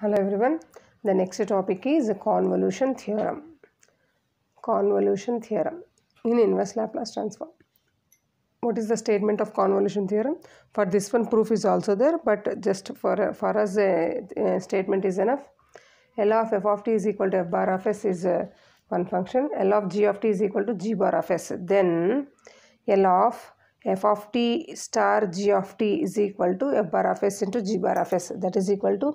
Hello everyone. The next topic is convolution theorem. Convolution theorem in inverse Laplace transform. What is the statement of convolution theorem? For this one, proof is also there, but just for for us, a, a statement is enough. L of f of t is equal to f bar of s is uh, one function. L of g of t is equal to g bar of s. Then L of f of t star g of t is equal to f bar of s into g bar of s. That is equal to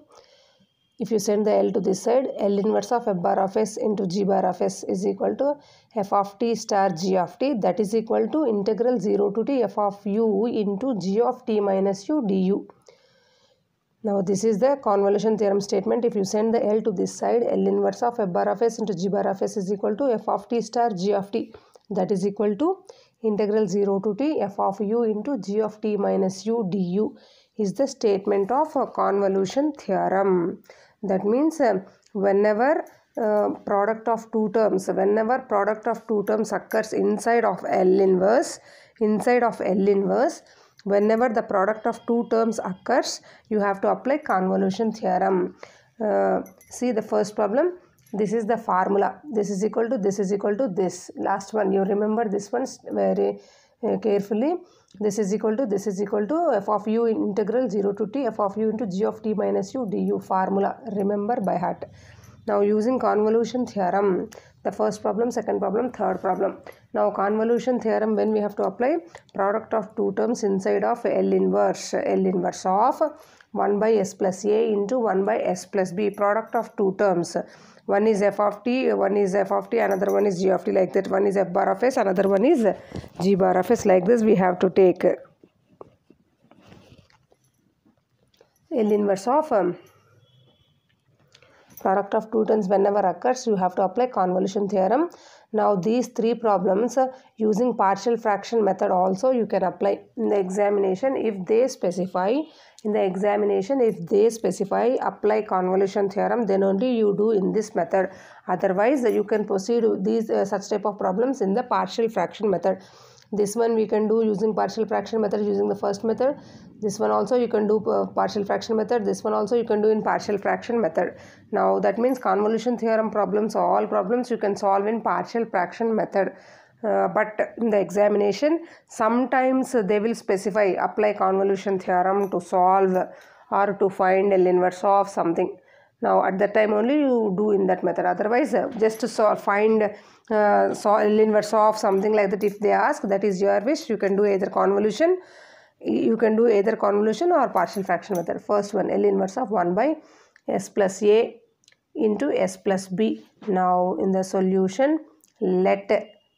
if you send the L to this side, L inverse of f bar of s into g bar of s is equal to f of t star g of t that is equal to integral 0 to t f of u into g of t minus u du. Now this is the convolution theorem statement. If you send the L to this side, L inverse of f bar of s into g bar of s is equal to f of t star g of t that is equal to integral 0 to t f of u into g of t minus u du is the statement of a convolution theorem. That means uh, whenever uh, product of two terms, whenever product of two terms occurs inside of L inverse, inside of L inverse, whenever the product of two terms occurs, you have to apply convolution theorem. Uh, see the first problem. This is the formula. This is equal to this is equal to this. Last one. You remember this one's very uh, carefully. This is equal to this is equal to f of u integral 0 to t f of u into g of t minus u du formula remember by heart now using convolution theorem the first problem second problem third problem. Now convolution theorem when we have to apply product of two terms inside of l inverse l inverse of 1 by s plus a into 1 by s plus b product of two terms. One is f of t one is f of t another one is g of t like that. One is f bar of s another one is g bar of s. Like this we have to take l inverse of um, product of two terms whenever occurs you have to apply convolution theorem. Now these three problems uh, using partial fraction method also you can apply in the examination. If they specify in the examination if they specify apply convolution theorem then only you do in this method. Otherwise you can proceed these uh, such type of problems in the partial fraction method. This one we can do using partial fraction method using the first method this one also you can do partial fraction method. This one also you can do in partial fraction method. Now that means convolution theorem problems all problems you can solve in partial fraction method. Uh, but in the examination sometimes they will specify apply convolution theorem to solve or to find L inverse of something. Now at that time only you do in that method. Otherwise uh, just to find uh, L inverse of something like that. If they ask that is your wish. You can do either convolution you can do either convolution or partial fraction method. First one L inverse of 1 by s plus a into s plus b. Now in the solution let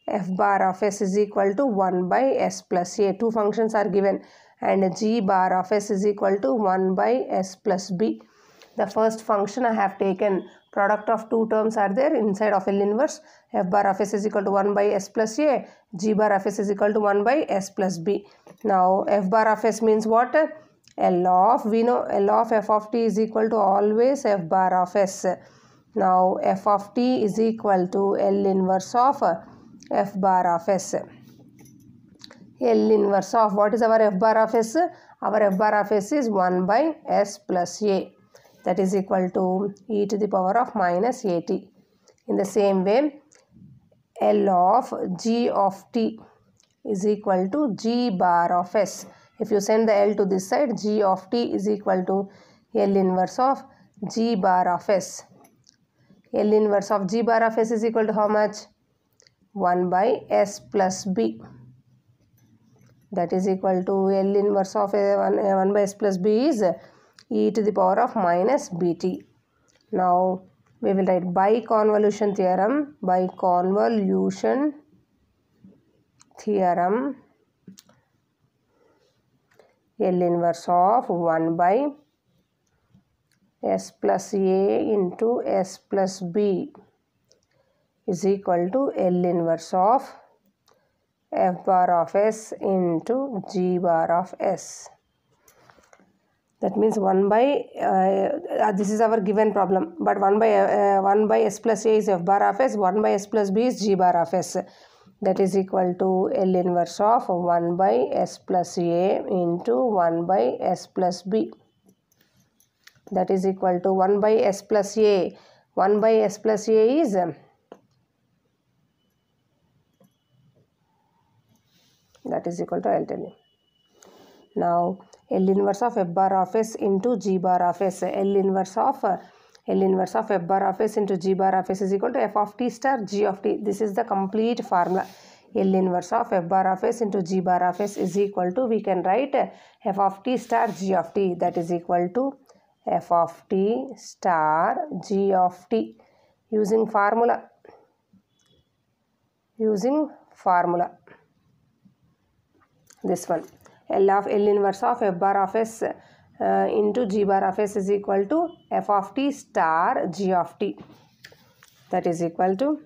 f bar of s is equal to 1 by s plus a. Two functions are given and g bar of s is equal to 1 by s plus b. The first function I have taken product of two terms are there inside of L inverse f bar of s is equal to 1 by s plus a g bar of s is equal to 1 by s plus b. Now f bar of s means what? L of we know L of f of t is equal to always f bar of s. Now f of t is equal to L inverse of f bar of s. L inverse of what is our f bar of s? Our f bar of s is 1 by s plus a that is equal to e to the power of minus at. In the same way, L of g of t is equal to g bar of s. If you send the L to this side, g of t is equal to L inverse of g bar of s. L inverse of g bar of s is equal to how much? 1 by s plus b. That is equal to L inverse of 1, 1 by s plus b is e to the power of minus bt. Now we will write by convolution theorem by convolution theorem L inverse of 1 by s plus a into s plus b is equal to L inverse of f bar of s into g bar of s that means 1 by uh, this is our given problem. But 1 by uh, 1 by s plus a is f bar of s 1 by s plus b is g bar of s. That is equal to l inverse of 1 by s plus a into 1 by s plus b. That is equal to 1 by s plus a. 1 by s plus a is um, that is equal to I'll tell you now L inverse of f bar of s into g bar of s. L inverse of uh, L inverse of f bar of s into g bar of s is equal to f of t star g of t. This is the complete formula. L inverse of f bar of s into g bar of s is equal to we can write uh, f of t star g of t. That is equal to f of t star g of t. Using formula. Using formula. This one L of L inverse of f bar of s uh, into g bar of s is equal to f of t star g of t. That is equal to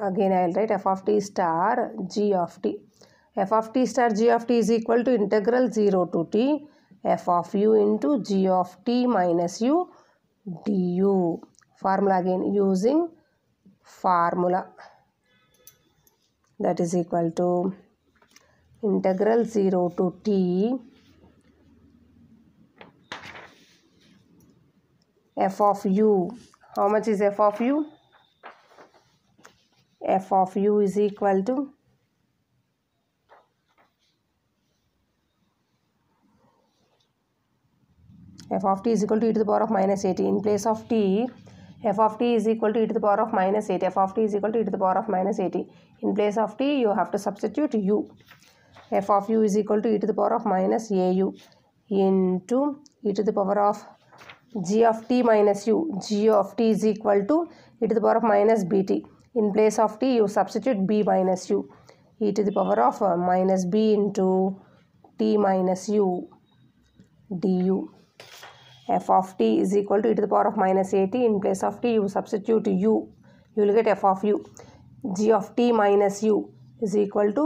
again I will write f of t star g of t. F of t star g of t is equal to integral 0 to t. F of u into g of t minus u du formula again using formula that is equal to integral 0 to t f of u. How much is f of u? F of u is equal to f of t is equal to e to the power of minus 80 in place of t f of t is equal to e to the power of minus 8 f of t is equal to e to the power of minus 80 in place of t you have to substitute u. f of u is equal to e to the power of minus au into e to the power of g of t minus u. g of t is equal to e to the power of minus bt in place of t you substitute b minus u. e to the power of uh, minus b into t minus u du f of t is equal to e to the power of minus 80 in place of t you substitute u you will get f of u. G of t minus u is equal to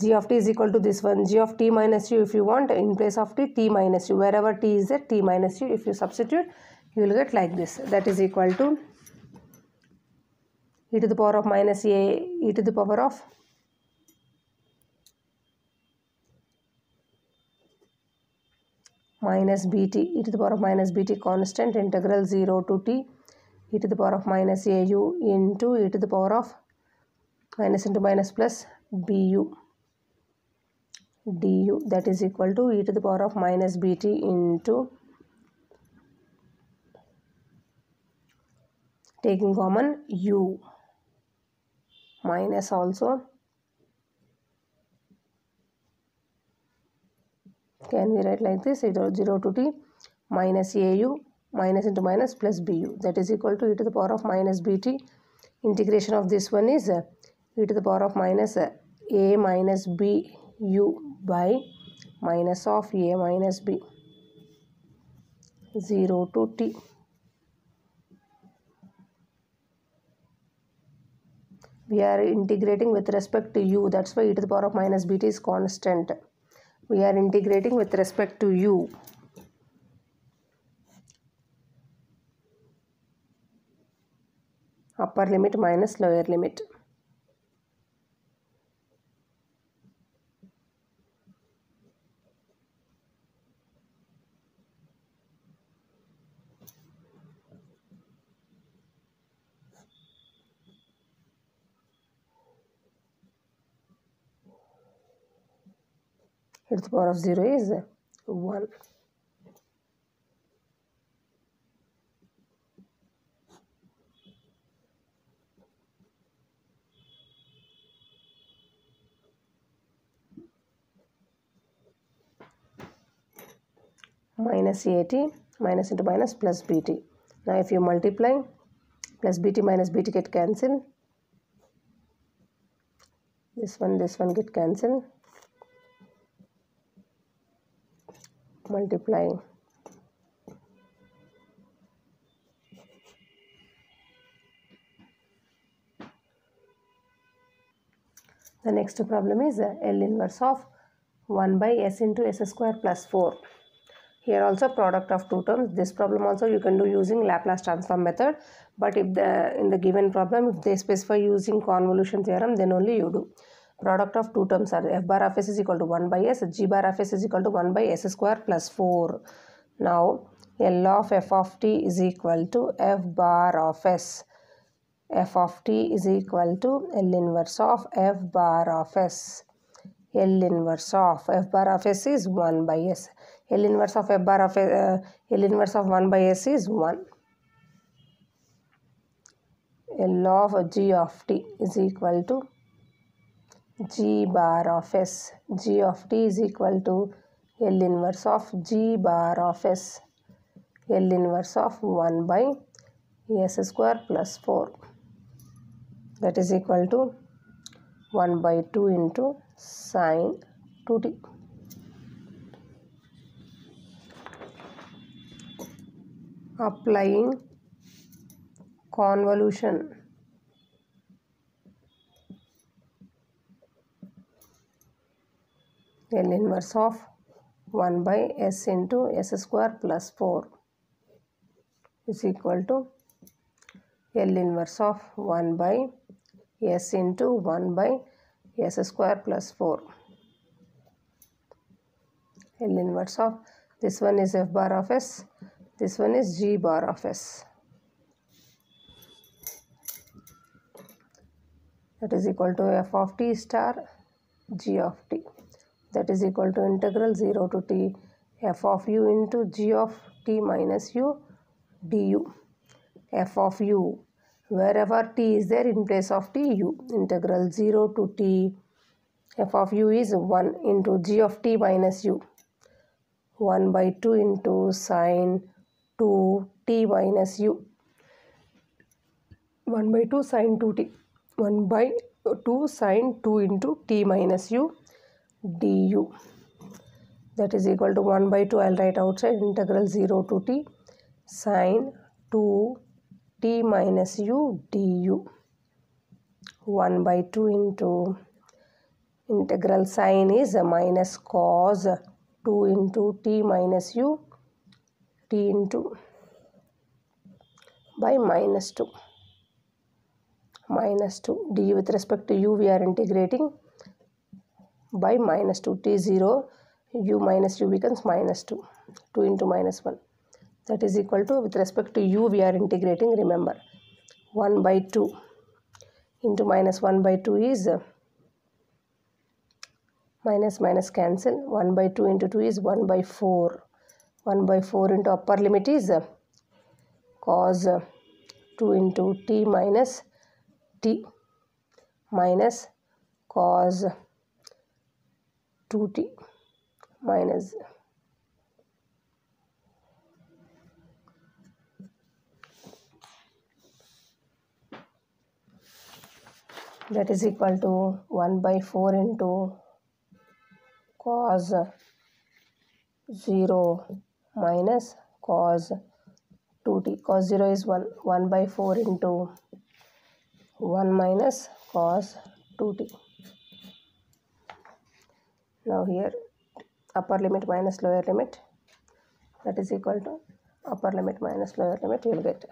g of t is equal to this one. G of t minus u if you want in place of t t minus u. Wherever t is there t minus u if you substitute you will get like this. That is equal to e to the power of minus a e to the power of minus bt e to the power of minus bt constant integral 0 to t e to the power of minus au into e to the power of minus into minus plus bu du that is equal to e to the power of minus bt into taking common u minus also we write like this 0, 0 to t minus au minus into minus plus bu that is equal to e to the power of minus bt integration of this one is uh, e to the power of minus uh, a minus b u by minus of a minus b. 0 to t. We are integrating with respect to u. That's why e to the power of minus bt is constant we are integrating with respect to u upper limit minus lower limit e to the power of 0 is 1 minus 80 minus into minus plus bt now if you multiply plus bt minus bt get cancelled. This one this one get cancelled multiply. The next problem is uh, L inverse of 1 by s into s square plus 4 here also product of two terms. This problem also you can do using Laplace transform method. But if the in the given problem if they specify using convolution theorem then only you do product of two terms are f bar of s is equal to 1 by s g bar of s is equal to 1 by s square plus 4 now l of f of t is equal to f bar of s. F of t is equal to l inverse of f bar of s. L inverse of f bar of s is 1 by s. L inverse of f bar of uh, l inverse of 1 by s is 1 l of g of t is equal to g bar of s. G of t is equal to l inverse of g bar of s. L inverse of 1 by s square plus 4 that is equal to 1 by 2 into sine 2t. Applying convolution L inverse of 1 by s into s square plus 4 is equal to L inverse of 1 by s into 1 by s square plus 4. L inverse of this one is f bar of s, this one is g bar of s. That is equal to f of t star g of t. That is equal to integral 0 to t f of u into g of t minus u du. F of u wherever t is there in place of t u. Integral 0 to t f of u is 1 into g of t minus u. 1 by 2 into sine 2 t minus u. 1 by 2 sine 2t 1 by 2 sine 2 into t minus u du. That is equal to 1 by 2 I'll write outside integral 0 to t sine 2 t minus u du. 1 by 2 into integral sine is a minus cos 2 into t minus u t into by minus 2 minus 2 d with respect to u we are integrating by minus 2 t 0 u minus u becomes minus 2 2 into minus 1 that is equal to with respect to u we are integrating remember 1 by 2 into minus 1 by 2 is uh, minus minus cancel. 1 by 2 into 2 is 1 by 4 1 by 4 into upper limit is uh, cos uh, 2 into t minus t minus cos 2t minus that is equal to 1 by 4 into cos 0 minus cos 2t cos 0 is 1 1 by 4 into 1 minus cos 2t now here upper limit minus lower limit that is equal to upper limit minus lower limit you will get.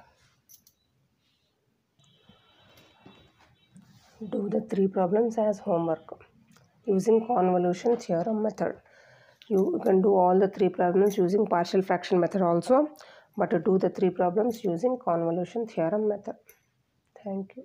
Do the three problems as homework. Using convolution theorem method. You can do all the three problems using partial fraction method also but to do the three problems using convolution theorem method. Thank you